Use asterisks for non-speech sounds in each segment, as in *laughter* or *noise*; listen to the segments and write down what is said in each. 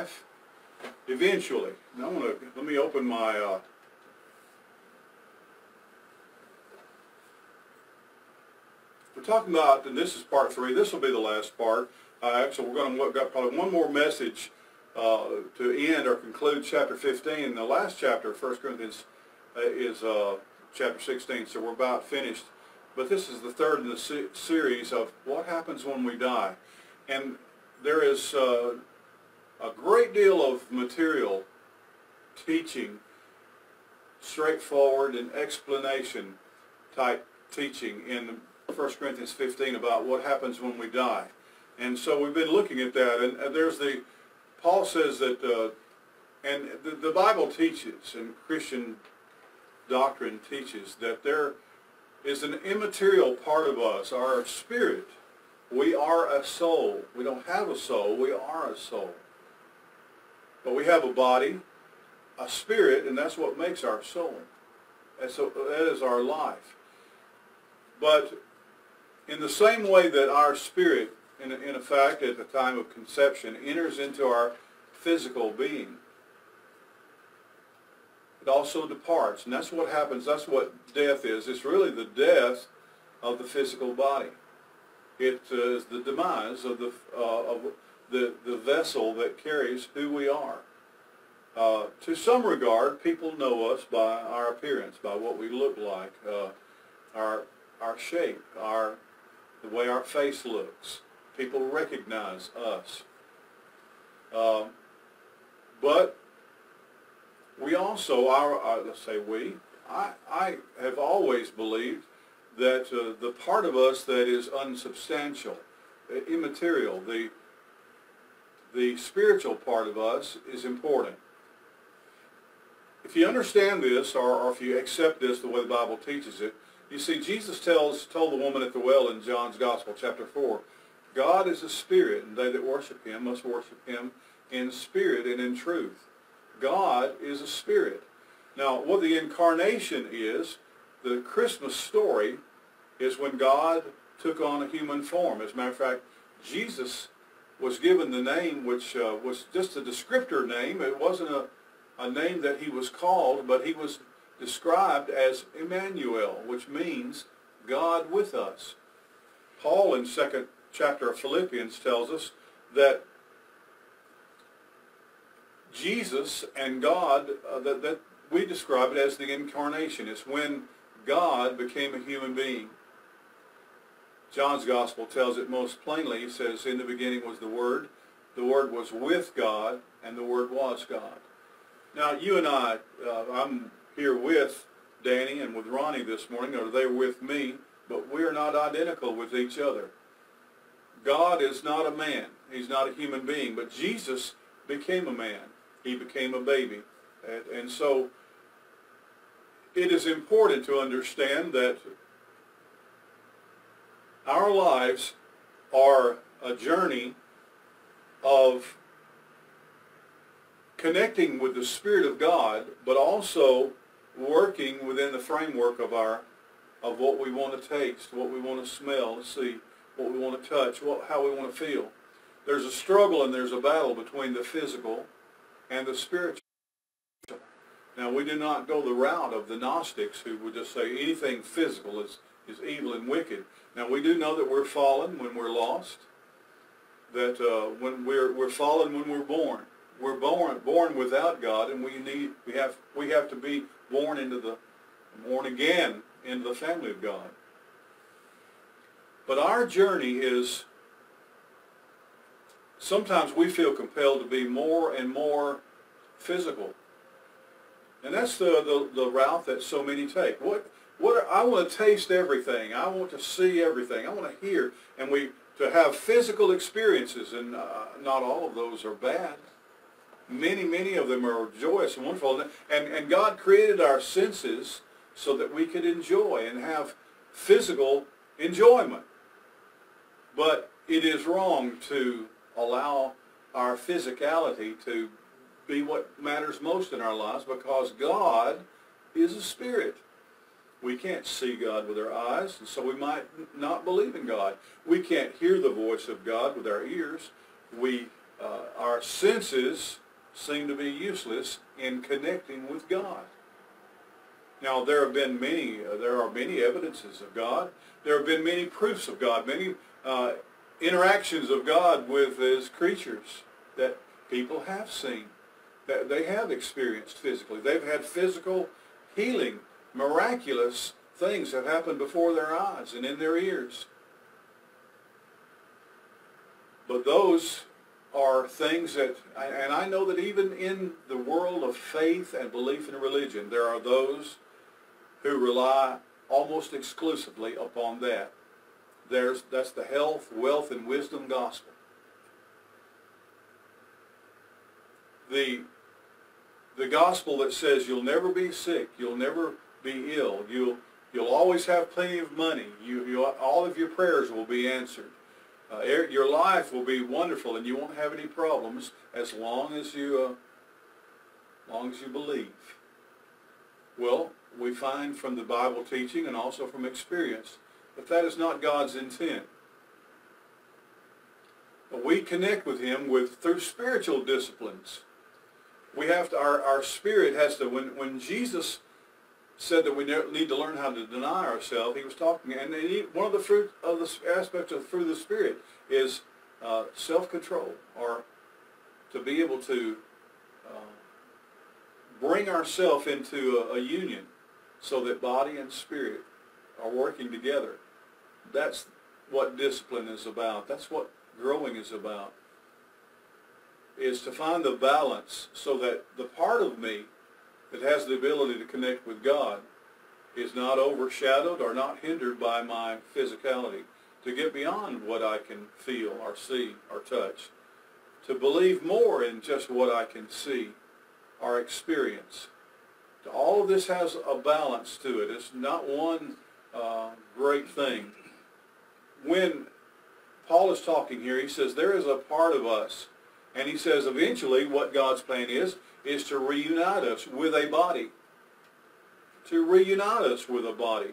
life eventually. Now I'm gonna, let me open my, uh, we're talking about, and this is part three, this will be the last part. Uh, actually, we're gonna, we've got probably one more message, uh, to end or conclude chapter fifteen. The last chapter of 1 Corinthians uh, is, uh, chapter sixteen, so we're about finished. But this is the third in the se- series of what happens when we die. And there is, uh, a great deal of material teaching, straightforward and explanation type teaching in 1 Corinthians 15 about what happens when we die. And so we've been looking at that, and there's the, Paul says that, uh, and the, the Bible teaches, and Christian doctrine teaches, that there is an immaterial part of us, our spirit. We are a soul. We don't have a soul, we are a soul. But we have a body, a spirit, and that's what makes our soul. And so that is our life. But in the same way that our spirit, in, in effect, at the time of conception, enters into our physical being, it also departs. And that's what happens. That's what death is. It's really the death of the physical body. It is the demise of the, uh, of the, the vessel that carries who we are. Uh, to some regard, people know us by our appearance, by what we look like, uh, our, our shape, our, the way our face looks. People recognize us. Um, but we also, our, uh, let's say we, I, I have always believed that uh, the part of us that is unsubstantial, immaterial, the, the spiritual part of us is important. If you understand this, or, or if you accept this the way the Bible teaches it, you see, Jesus tells told the woman at the well in John's Gospel, chapter 4, God is a spirit, and they that worship him must worship him in spirit and in truth. God is a spirit. Now, what the incarnation is, the Christmas story, is when God took on a human form. As a matter of fact, Jesus was given the name which uh, was just a descriptor name. It wasn't a, a name that he was called, but he was described as Emmanuel, which means God with us. Paul in second chapter of Philippians tells us that Jesus and God, uh, that, that we describe it as the incarnation. It's when God became a human being. John's gospel tells it most plainly. He says, in the beginning was the Word. The Word was with God, and the Word was God. Now, you and I, uh, I'm here with Danny and with Ronnie this morning, or they're with me, but we're not identical with each other. God is not a man. He's not a human being, but Jesus became a man. He became a baby. And, and so it is important to understand that our lives are a journey of connecting with the Spirit of God, but also working within the framework of our of what we want to taste, what we want to smell, see, what we want to touch, what, how we want to feel. There's a struggle and there's a battle between the physical and the spiritual. Now, we do not go the route of the Gnostics who would just say anything physical is, is evil and wicked. Now, we do know that we're fallen when we're lost, that uh, when we're, we're fallen when we're born. We're born born without God, and we need we have we have to be born into the born again into the family of God. But our journey is sometimes we feel compelled to be more and more physical. And that's the, the, the route that so many take. What, what I want to taste everything. I want to see everything. I want to hear. And we to have physical experiences, and uh, not all of those are bad. Many, many of them are joyous and wonderful. And, and God created our senses so that we could enjoy and have physical enjoyment. But it is wrong to allow our physicality to be what matters most in our lives because God is a spirit. We can't see God with our eyes, and so we might not believe in God. We can't hear the voice of God with our ears. We uh, our senses seem to be useless in connecting with God. Now, there have been many, uh, there are many evidences of God. There have been many proofs of God, many uh, interactions of God with His creatures that people have seen, that they have experienced physically. They've had physical healing, miraculous things have happened before their eyes and in their ears. But those are things that, and I know that even in the world of faith and belief in religion, there are those who rely almost exclusively upon that. There's, that's the health, wealth, and wisdom gospel. The, the gospel that says you'll never be sick, you'll never be ill, you'll, you'll always have plenty of money, you, you, all of your prayers will be answered. Uh, your life will be wonderful and you won't have any problems as long as you, uh, long as you believe. Well, we find from the Bible teaching and also from experience that that is not God's intent. But we connect with him with through spiritual disciplines. We have to, our, our spirit has to, when, when Jesus said that we need to learn how to deny ourselves. He was talking, and one of the fruit of the aspects of the fruit of the Spirit is uh, self-control, or to be able to uh, bring ourselves into a, a, union so that body and spirit are working together. That's what discipline is about. That's what growing is about. Is to find the balance so that the part of me that has the ability to connect with God is not overshadowed or not hindered by my physicality. To get beyond what I can feel or see or touch. To believe more in just what I can see or experience. All of this has a balance to it. It's not one uh, great thing. When Paul is talking here, he says there is a part of us, and he says eventually what God's plan is, is to reunite us with a body. To reunite us with a body.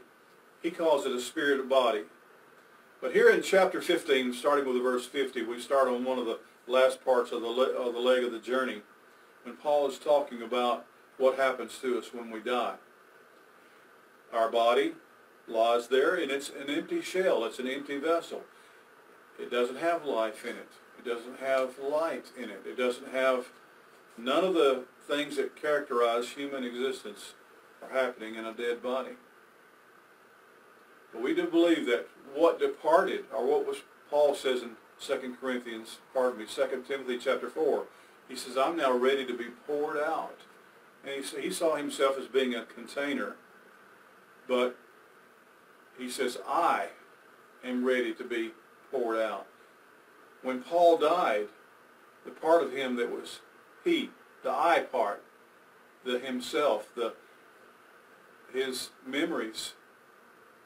He calls it a spirit of body. But here in chapter 15, starting with verse 50, we start on one of the last parts of the, of the leg of the journey when Paul is talking about what happens to us when we die. Our body lies there and it's an empty shell. It's an empty vessel. It doesn't have life in it. It doesn't have light in it. It doesn't have None of the things that characterize human existence are happening in a dead body. But we do believe that what departed, or what was Paul says in 2 Corinthians, pardon me, 2 Timothy chapter 4, he says, I'm now ready to be poured out. And he, he saw himself as being a container, but he says, I am ready to be poured out. When Paul died, the part of him that was he, the I part, the himself, the his memories,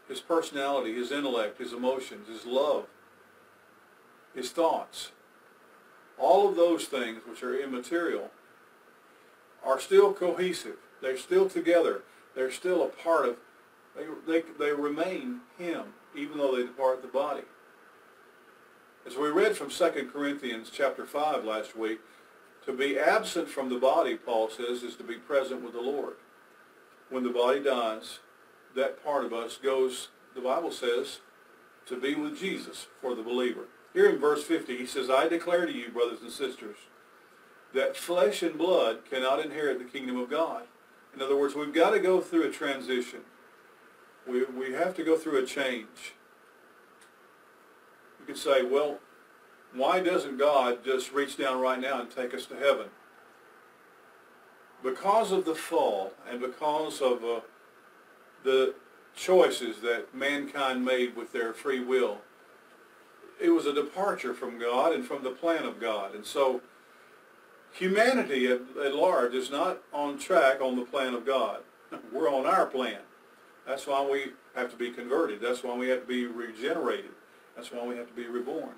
his personality, his intellect, his emotions, his love, his thoughts. All of those things which are immaterial are still cohesive. They're still together. They're still a part of, they, they, they remain him, even though they depart the body. As we read from 2 Corinthians chapter 5 last week, to be absent from the body, Paul says, is to be present with the Lord. When the body dies, that part of us goes, the Bible says, to be with Jesus for the believer. Here in verse 50, he says, I declare to you, brothers and sisters, that flesh and blood cannot inherit the kingdom of God. In other words, we've got to go through a transition. We, we have to go through a change. You could say, well, why doesn't God just reach down right now and take us to heaven? Because of the fall and because of uh, the choices that mankind made with their free will, it was a departure from God and from the plan of God. And so humanity at, at large is not on track on the plan of God. *laughs* We're on our plan. That's why we have to be converted. That's why we have to be regenerated. That's why we have to be reborn.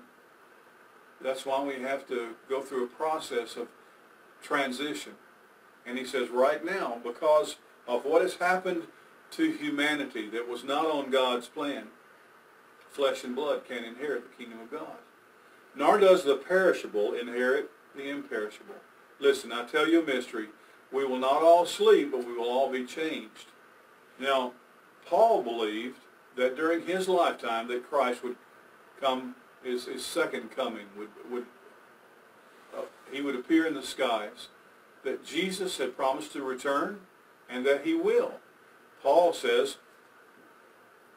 That's why we have to go through a process of transition. And he says right now, because of what has happened to humanity that was not on God's plan, flesh and blood can't inherit the kingdom of God. Nor does the perishable inherit the imperishable. Listen, I tell you a mystery. We will not all sleep, but we will all be changed. Now, Paul believed that during his lifetime that Christ would come, his, his second coming, would, would uh, he would appear in the skies, that Jesus had promised to return, and that he will. Paul says,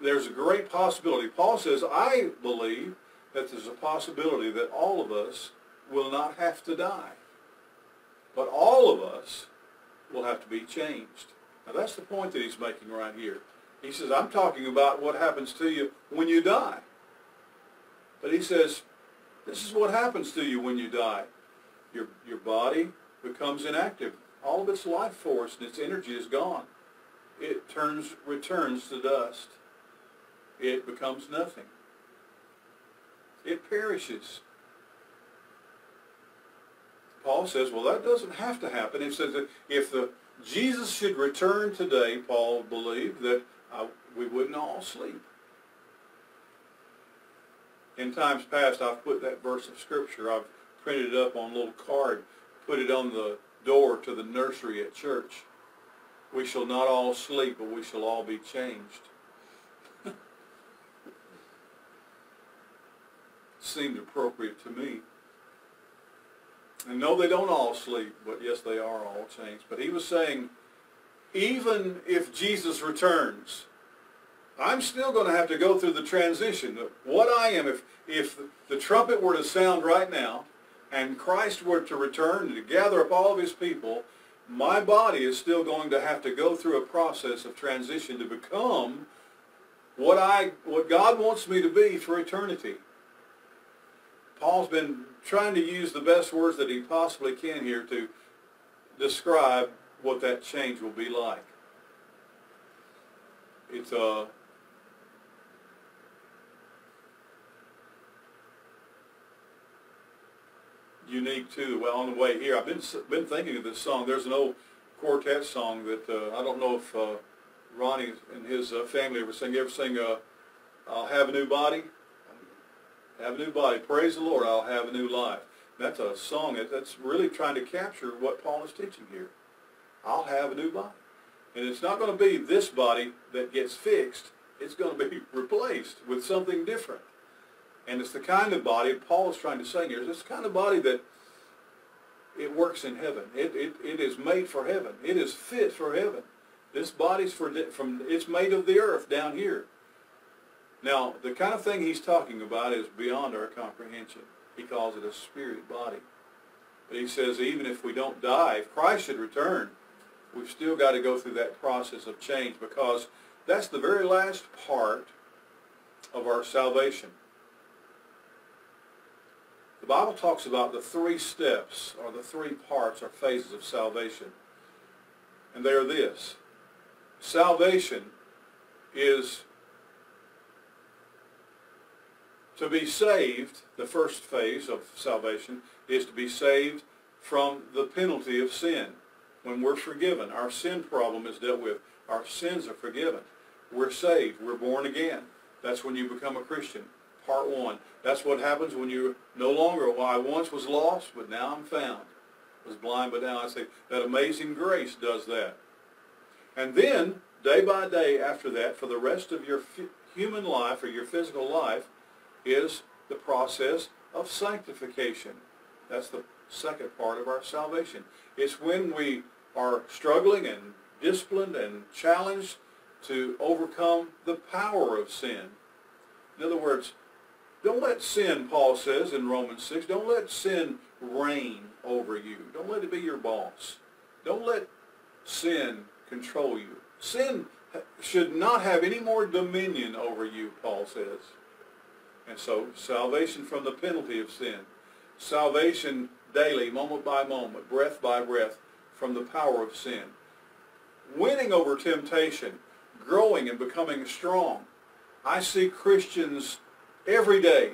there's a great possibility. Paul says, I believe that there's a possibility that all of us will not have to die. But all of us will have to be changed. Now that's the point that he's making right here. He says, I'm talking about what happens to you when you die. But he says, this is what happens to you when you die. Your, your body becomes inactive. All of its life force and its energy is gone. It turns, returns to dust. It becomes nothing. It perishes. Paul says, well, that doesn't have to happen. He says that if the Jesus should return today, Paul believed that uh, we wouldn't all sleep. In times past, I've put that verse of Scripture, I've printed it up on a little card, put it on the door to the nursery at church. We shall not all sleep, but we shall all be changed. *laughs* Seemed appropriate to me. And no, they don't all sleep, but yes, they are all changed. But he was saying, even if Jesus returns, I'm still going to have to go through the transition. What I am, if, if the trumpet were to sound right now, and Christ were to return and to gather up all of his people, my body is still going to have to go through a process of transition to become what I what God wants me to be for eternity. Paul's been trying to use the best words that he possibly can here to describe what that change will be like. It's uh, unique too. Well, on the way here, I've been been thinking of this song. There's an old quartet song that uh, I don't know if uh, Ronnie and his uh, family ever sing. You ever sing uh, "I'll Have a New Body"? Have a new body. Praise the Lord, I'll have a new life. That's a song that's really trying to capture what Paul is teaching here. I'll have a new body. And it's not going to be this body that gets fixed. It's going to be *laughs* replaced with something different. And it's the kind of body Paul is trying to say here. It's the kind of body that it works in heaven. It, it, it is made for heaven. It is fit for heaven. This body's for from it's made of the earth down here. Now, the kind of thing he's talking about is beyond our comprehension. He calls it a spirit body. But he says even if we don't die, if Christ should return, we've still got to go through that process of change because that's the very last part of our salvation. The Bible talks about the three steps or the three parts or phases of salvation. And they are this. Salvation is To be saved, the first phase of salvation, is to be saved from the penalty of sin. When we're forgiven, our sin problem is dealt with. Our sins are forgiven. We're saved. We're born again. That's when you become a Christian. Part one. That's what happens when you're no longer, well, I once was lost, but now I'm found. I was blind, but now I see. That amazing grace does that. And then, day by day after that, for the rest of your human life or your physical life, is the process of sanctification. That's the second part of our salvation. It's when we are struggling and disciplined and challenged to overcome the power of sin. In other words, don't let sin, Paul says in Romans 6, don't let sin reign over you. Don't let it be your boss. Don't let sin control you. Sin should not have any more dominion over you, Paul says. And so salvation from the penalty of sin. Salvation daily, moment by moment, breath by breath, from the power of sin. Winning over temptation, growing and becoming strong. I see Christians every day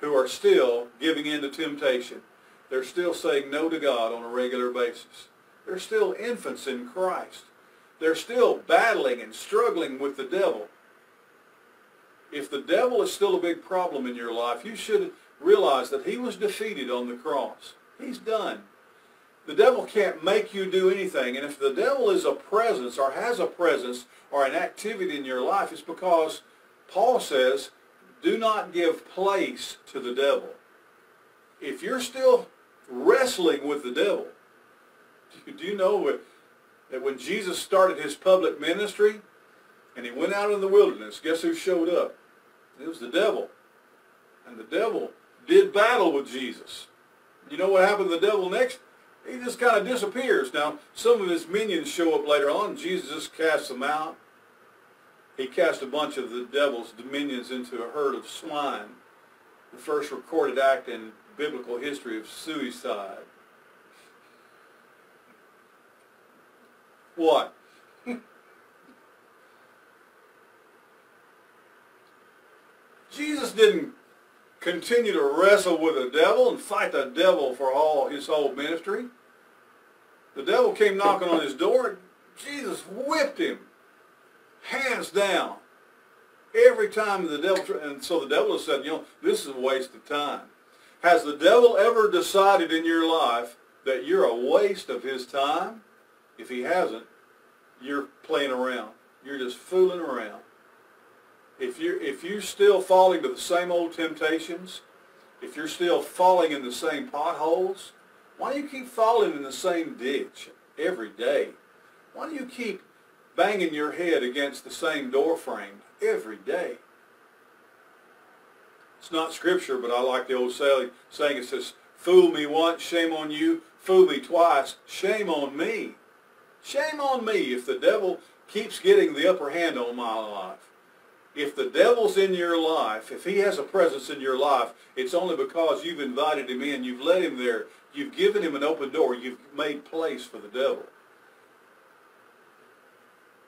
who are still giving in to temptation. They're still saying no to God on a regular basis. They're still infants in Christ. They're still battling and struggling with the devil if the devil is still a big problem in your life, you should realize that he was defeated on the cross. He's done. The devil can't make you do anything. And if the devil is a presence or has a presence or an activity in your life, it's because Paul says, do not give place to the devil. If you're still wrestling with the devil, do you know that when Jesus started his public ministry and he went out in the wilderness, guess who showed up? It was the devil. And the devil did battle with Jesus. You know what happened to the devil next? He just kind of disappears. Now, some of his minions show up later on. Jesus just casts them out. He cast a bunch of the devil's dominions into a herd of swine. The first recorded act in biblical history of suicide. What? *laughs* Jesus didn't continue to wrestle with the devil and fight the devil for all his whole ministry. The devil came knocking on his door and Jesus whipped him hands down every time the devil and so the devil has said you know this is a waste of time. Has the devil ever decided in your life that you're a waste of his time? If he hasn't you're playing around. You're just fooling around. If you're, if you're still falling to the same old temptations, if you're still falling in the same potholes, why do you keep falling in the same ditch every day? Why do you keep banging your head against the same door frame every day? It's not scripture, but I like the old saying, it says, fool me once, shame on you. Fool me twice, shame on me. Shame on me if the devil keeps getting the upper hand on my life if the devil's in your life, if he has a presence in your life, it's only because you've invited him in, you've let him there, you've given him an open door, you've made place for the devil.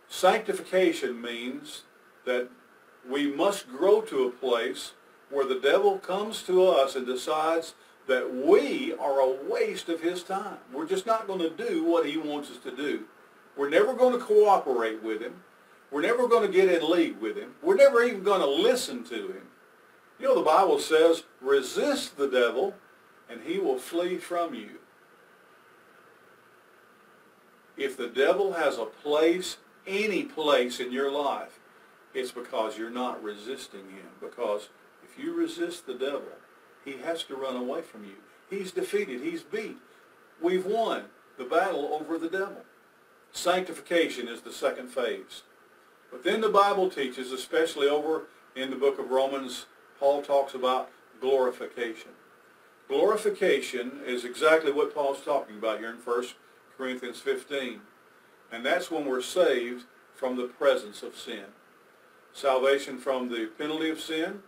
Sanctification means that we must grow to a place where the devil comes to us and decides that we are a waste of his time. We're just not going to do what he wants us to do. We're never going to cooperate with him. We're never going to get in league with him. We're never even going to listen to him. You know, the Bible says, resist the devil, and he will flee from you. If the devil has a place, any place in your life, it's because you're not resisting him. Because if you resist the devil, he has to run away from you. He's defeated. He's beat. We've won the battle over the devil. Sanctification is the second phase. But then the Bible teaches, especially over in the book of Romans, Paul talks about glorification. Glorification is exactly what Paul's talking about here in 1 Corinthians 15. And that's when we're saved from the presence of sin. Salvation from the penalty of sin,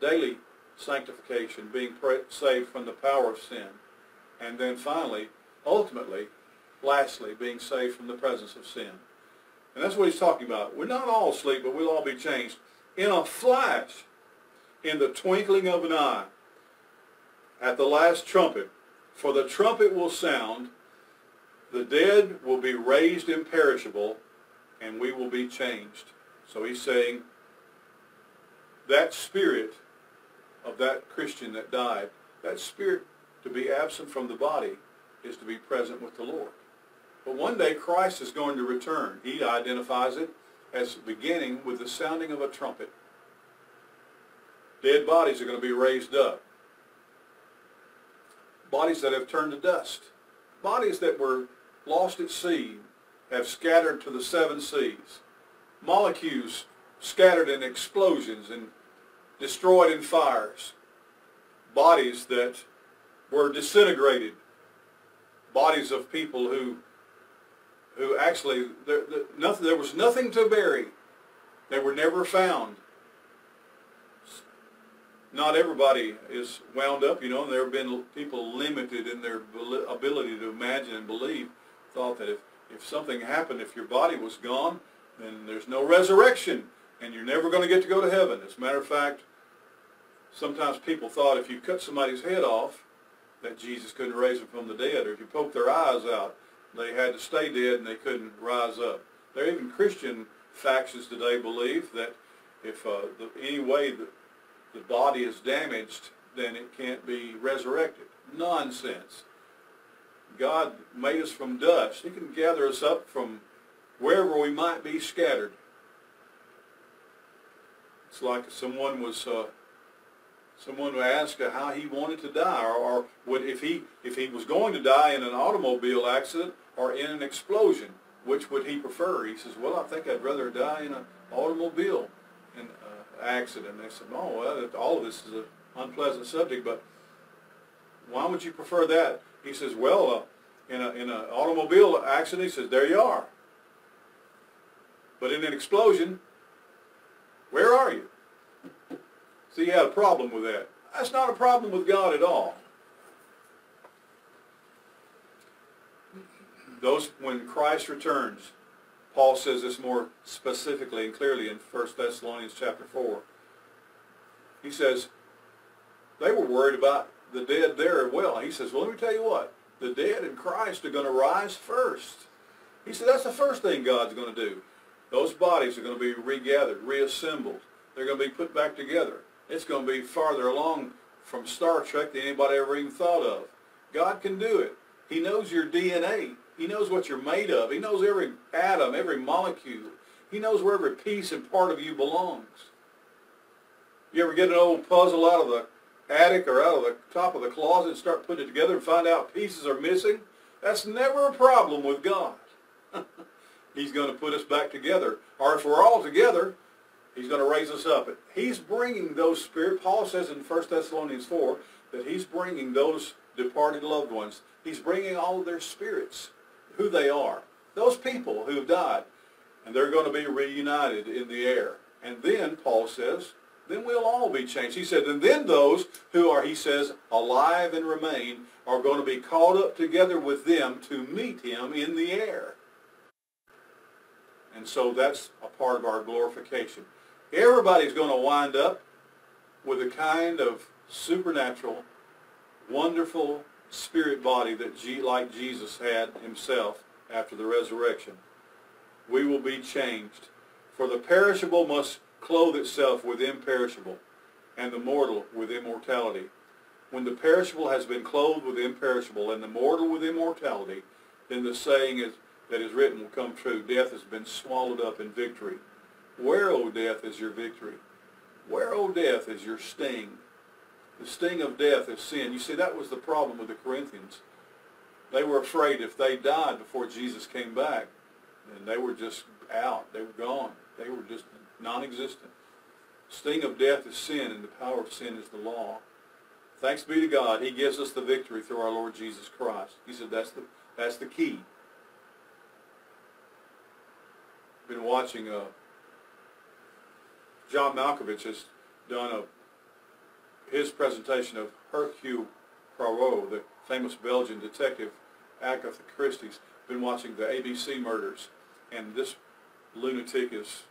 daily sanctification, being saved from the power of sin. And then finally, ultimately, lastly, being saved from the presence of sin. And that's what he's talking about. We're not all asleep, but we'll all be changed. In a flash, in the twinkling of an eye, at the last trumpet, for the trumpet will sound, the dead will be raised imperishable, and we will be changed. So he's saying that spirit of that Christian that died, that spirit to be absent from the body is to be present with the Lord. But one day Christ is going to return. He identifies it as beginning with the sounding of a trumpet. Dead bodies are going to be raised up. Bodies that have turned to dust. Bodies that were lost at sea have scattered to the seven seas. Molecules scattered in explosions and destroyed in fires. Bodies that were disintegrated. Bodies of people who who actually there, there, nothing, there was nothing to bury. They were never found. Not everybody is wound up, you know, and there have been people limited in their ability to imagine and believe, thought that if, if something happened, if your body was gone, then there's no resurrection, and you're never going to get to go to heaven. As a matter of fact, sometimes people thought if you cut somebody's head off, that Jesus couldn't raise them from the dead, or if you poke their eyes out, they had to stay dead and they couldn't rise up. There are even Christian factions today believe that if uh, the, any way the, the body is damaged, then it can't be resurrected. Nonsense. God made us from dust. He can gather us up from wherever we might be scattered. It's like someone was uh, someone would ask how he wanted to die, or, or would if he if he was going to die in an automobile accident or in an explosion, which would he prefer? He says, "Well, I think I'd rather die in an automobile in, uh, accident." They said, "Oh, well, all of this is an unpleasant subject, but why would you prefer that?" He says, "Well, uh, in a in an automobile accident, he says, there you are. But in an explosion, where are you?" So you had a problem with that. That's not a problem with God at all. Those when Christ returns, Paul says this more specifically and clearly in 1 Thessalonians chapter 4. He says, they were worried about the dead there as well. He says, well, let me tell you what. The dead in Christ are going to rise first. He said, that's the first thing God's going to do. Those bodies are going to be regathered, reassembled. They're going to be put back together. It's going to be farther along from Star Trek than anybody ever even thought of. God can do it. He knows your DNA. He knows what you're made of. He knows every atom, every molecule. He knows where every piece and part of you belongs. You ever get an old puzzle out of the attic or out of the top of the closet and start putting it together and find out pieces are missing? That's never a problem with God. *laughs* He's going to put us back together. Or if we're all together, He's going to raise us up. He's bringing those spirit. Paul says in 1 Thessalonians 4 that he's bringing those departed loved ones. He's bringing all of their spirits, who they are. Those people who have died. And they're going to be reunited in the air. And then, Paul says, then we'll all be changed. He said, and then those who are, he says, alive and remain are going to be called up together with them to meet him in the air. And so that's a part of our glorification. Everybody's going to wind up with a kind of supernatural, wonderful spirit body that G, like Jesus had himself after the resurrection. We will be changed. For the perishable must clothe itself with imperishable, and the mortal with immortality. When the perishable has been clothed with imperishable, and the mortal with immortality, then the saying is, that is written will come true. Death has been swallowed up in victory. Where, O death, is your victory? Where, O death, is your sting? The sting of death is sin. You see, that was the problem with the Corinthians. They were afraid if they died before Jesus came back, then they were just out. They were gone. They were just non-existent. Sting of death is sin, and the power of sin is the law. Thanks be to God, He gives us the victory through our Lord Jesus Christ. He said that's the, that's the key. Been watching uh, John Malkovich has done a, his presentation of Hercule Poirot, the famous Belgian detective Agatha Christie's been watching the ABC murders, and this lunatic is.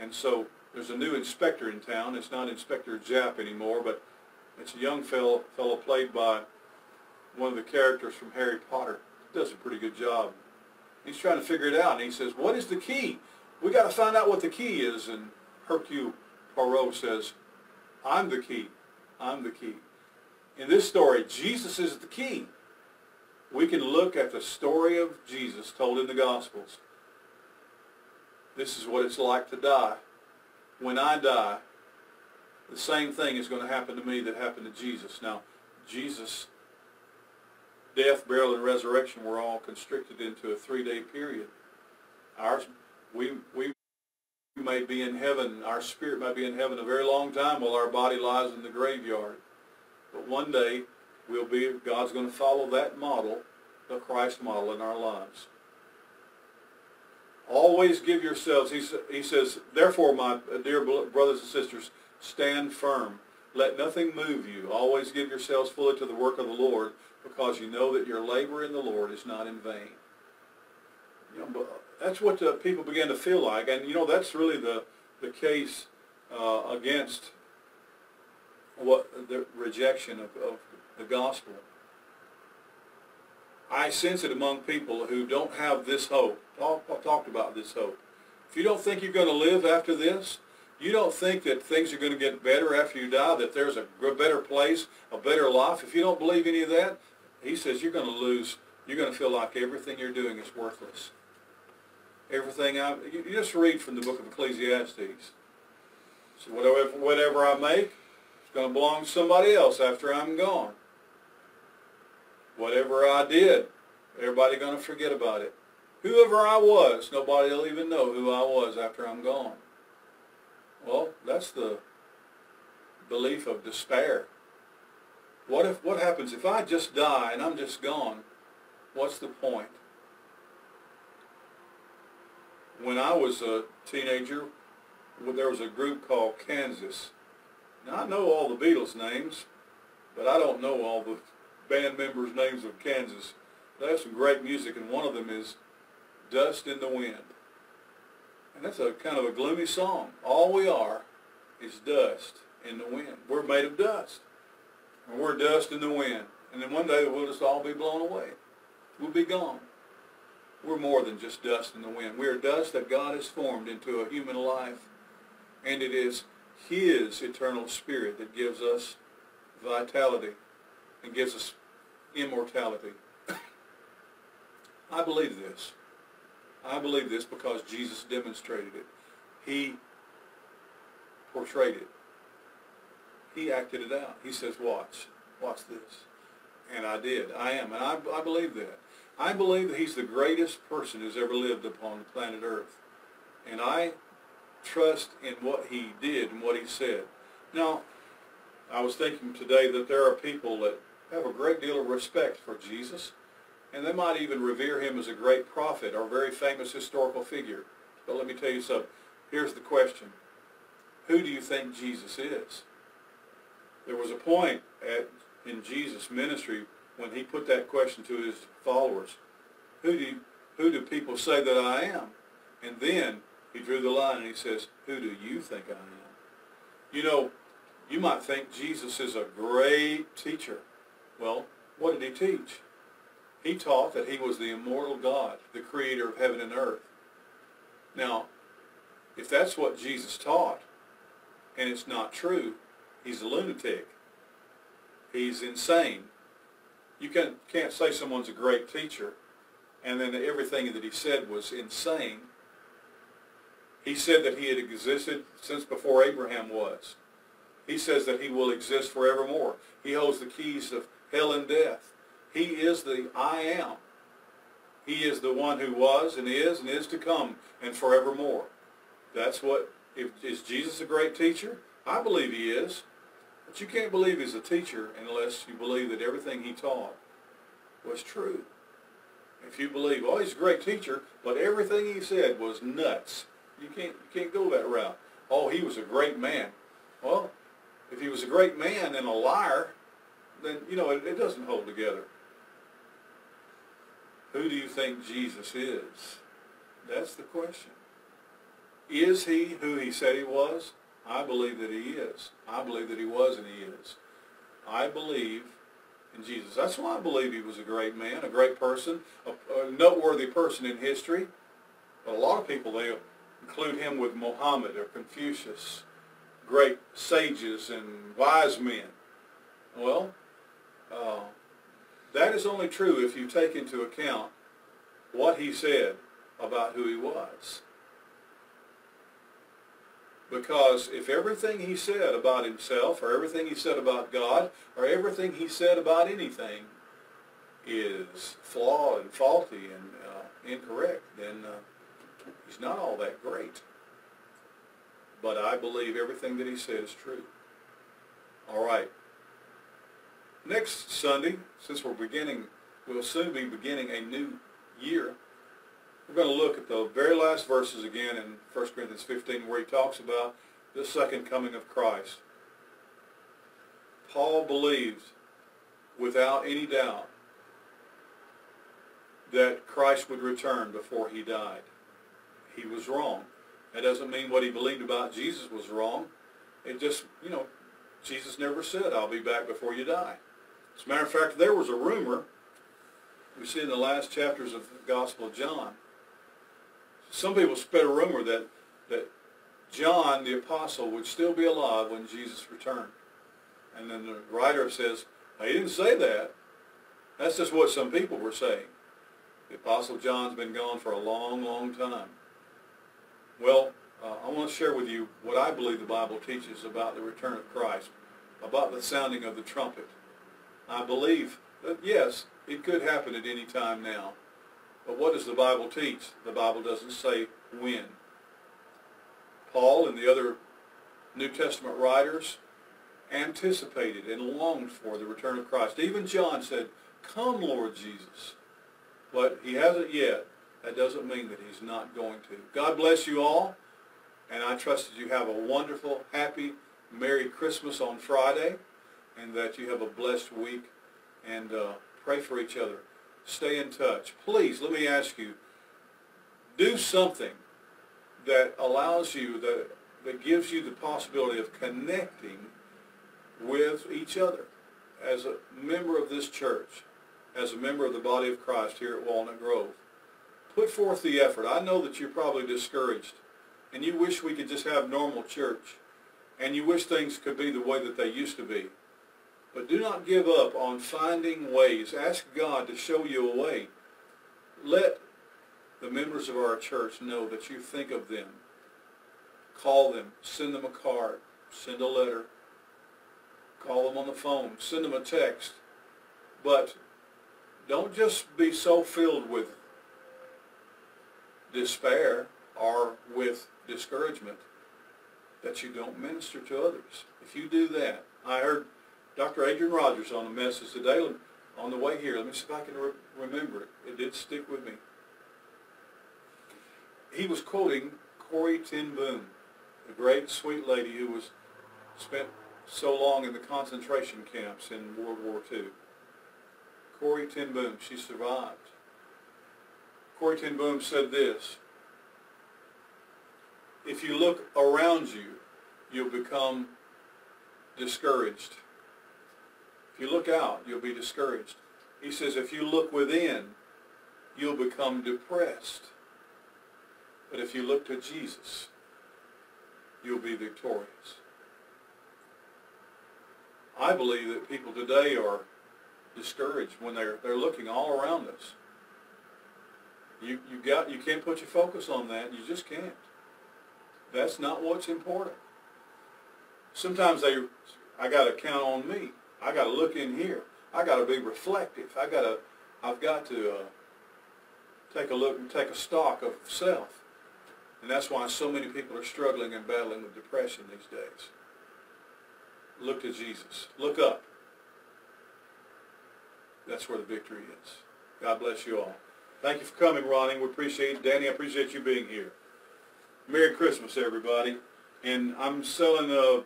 And so there's a new inspector in town. It's not Inspector Japp anymore, but it's a young fellow, fellow played by one of the characters from Harry Potter. Does a pretty good job. He's trying to figure it out, and he says, what is the key? we got to find out what the key is. And Hercule Poirot says, I'm the key. I'm the key. In this story, Jesus is the key. We can look at the story of Jesus told in the Gospels. This is what it's like to die. When I die, the same thing is going to happen to me that happened to Jesus. Now, Jesus' death, burial, and resurrection were all constricted into a three-day period. Ours we, we may be in heaven, our spirit may be in heaven a very long time while our body lies in the graveyard. But one day, we'll be, God's going to follow that model, the Christ model in our lives. Always give yourselves, he, he says, therefore, my dear brothers and sisters, stand firm. Let nothing move you. Always give yourselves fully to the work of the Lord, because you know that your labor in the Lord is not in vain. You know, uh, that's what the people began to feel like. And, you know, that's really the, the case uh, against what uh, the rejection of, of the gospel. I sense it among people who don't have this hope. Talk, talked about this hope. If you don't think you're going to live after this, you don't think that things are going to get better after you die, that there's a better place, a better life, if you don't believe any of that, he says you're going to lose, you're going to feel like everything you're doing is worthless. Everything I, you, just read from the book of Ecclesiastes. So whatever, whatever I make, it's going to belong to somebody else after I'm gone. Whatever I did, everybody going to forget about it. Whoever I was, nobody will even know who I was after I'm gone. Well, that's the belief of despair. What if what happens if I just die and I'm just gone? What's the point? When I was a teenager, there was a group called Kansas. Now I know all the Beatles names, but I don't know all the band members' names of Kansas. They have some great music, and one of them is Dust in the Wind. And that's a kind of a gloomy song. All we are is dust in the wind. We're made of dust. And we're dust in the wind. And then one day we'll just all be blown away. We'll be gone. We're more than just dust in the wind. We are dust that God has formed into a human life. And it is His eternal spirit that gives us vitality and gives us immortality. *coughs* I believe this. I believe this because Jesus demonstrated it. He portrayed it. He acted it out. He says, watch, watch this. And I did. I am. And I, I believe that. I believe that he's the greatest person who's ever lived upon the planet Earth. And I trust in what he did and what he said. Now, I was thinking today that there are people that have a great deal of respect for Jesus, and they might even revere him as a great prophet or a very famous historical figure. But let me tell you something. Here's the question. Who do you think Jesus is? There was a point at, in Jesus' ministry when he put that question to his followers. Who do, you, who do people say that I am? And then he drew the line and he says, who do you think I am? You know, you might think Jesus is a great teacher. Well, what did he teach? He taught that he was the immortal God, the creator of heaven and earth. Now, if that's what Jesus taught, and it's not true, he's a lunatic. He's insane. You can, can't say someone's a great teacher and then everything that he said was insane. He said that he had existed since before Abraham was. He says that he will exist forevermore. He holds the keys of hell and death. He is the I am. He is the one who was and is and is to come and forevermore. That's what, if, is Jesus a great teacher? I believe he is. But you can't believe he's a teacher unless you believe that everything he taught was true. If you believe, oh, he's a great teacher, but everything he said was nuts, you can't, you can't go that route. Oh, he was a great man. Well, if he was a great man and a liar, then, you know, it, it doesn't hold together. Who do you think Jesus is? That's the question. Is he who he said he was? I believe that he is. I believe that he was and he is. I believe in Jesus. That's why I believe he was a great man, a great person, a, a noteworthy person in history. But a lot of people, they include him with Muhammad or Confucius, great sages and wise men. Well, uh, that is only true if you take into account what he said about who he was. Because if everything he said about himself, or everything he said about God, or everything he said about anything is flawed and faulty and uh, incorrect, then uh, he's not all that great. But I believe everything that he said is true. All right. Next Sunday, since we're beginning, we'll soon be beginning a new year, we're going to look at the very last verses again in 1 Corinthians 15 where he talks about the second coming of Christ. Paul believes without any doubt that Christ would return before he died. He was wrong. That doesn't mean what he believed about Jesus was wrong. It just, you know, Jesus never said, I'll be back before you die. As a matter of fact, there was a rumor, we see in the last chapters of the Gospel of John, some people spread a rumor that, that John the apostle would still be alive when Jesus returned. And then the writer says, he didn't say that. That's just what some people were saying. The Apostle John's been gone for a long, long time. Well, uh, I want to share with you what I believe the Bible teaches about the return of Christ, about the sounding of the trumpet. I believe that, yes, it could happen at any time now. But what does the Bible teach? The Bible doesn't say when. Paul and the other New Testament writers anticipated and longed for the return of Christ. Even John said, Come, Lord Jesus. But he hasn't yet. That doesn't mean that he's not going to. God bless you all. And I trust that you have a wonderful, happy, Merry Christmas on Friday. And that you have a blessed week. And uh, pray for each other. Stay in touch. Please, let me ask you, do something that allows you, that, that gives you the possibility of connecting with each other as a member of this church, as a member of the body of Christ here at Walnut Grove. Put forth the effort. I know that you're probably discouraged and you wish we could just have normal church and you wish things could be the way that they used to be. But do not give up on finding ways. Ask God to show you a way. Let the members of our church know that you think of them. Call them. Send them a card. Send a letter. Call them on the phone. Send them a text. But don't just be so filled with despair or with discouragement that you don't minister to others. If you do that, I heard Dr. Adrian Rogers on a message today on the way here. Let me see if I can re- remember it. It did stick with me. He was quoting Corrie ten Boom, the great sweet lady who was spent so long in the concentration camps in World War II. Corrie ten Boom, she survived. Corrie ten Boom said this, if you look around you, you'll become discouraged. You look out, you'll be discouraged. He says if you look within, you'll become depressed. But if you look to Jesus, you'll be victorious. I believe that people today are discouraged when they're they're looking all around us. You you got you can't put your focus on that. You just can't. That's not what's important. Sometimes they I got to count on me. I got to look in here. I got to be reflective. I got to I've got to uh, take a look and take a stock of self. And that's why so many people are struggling and battling with depression these days. Look to Jesus. Look up. That's where the victory is. God bless you all. Thank you for coming, Ronnie. We appreciate it. Danny, I appreciate you being here. Merry Christmas, everybody. And I'm selling uh,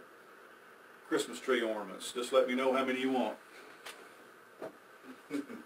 Christmas tree ornaments. Just let me know how many you want. *laughs*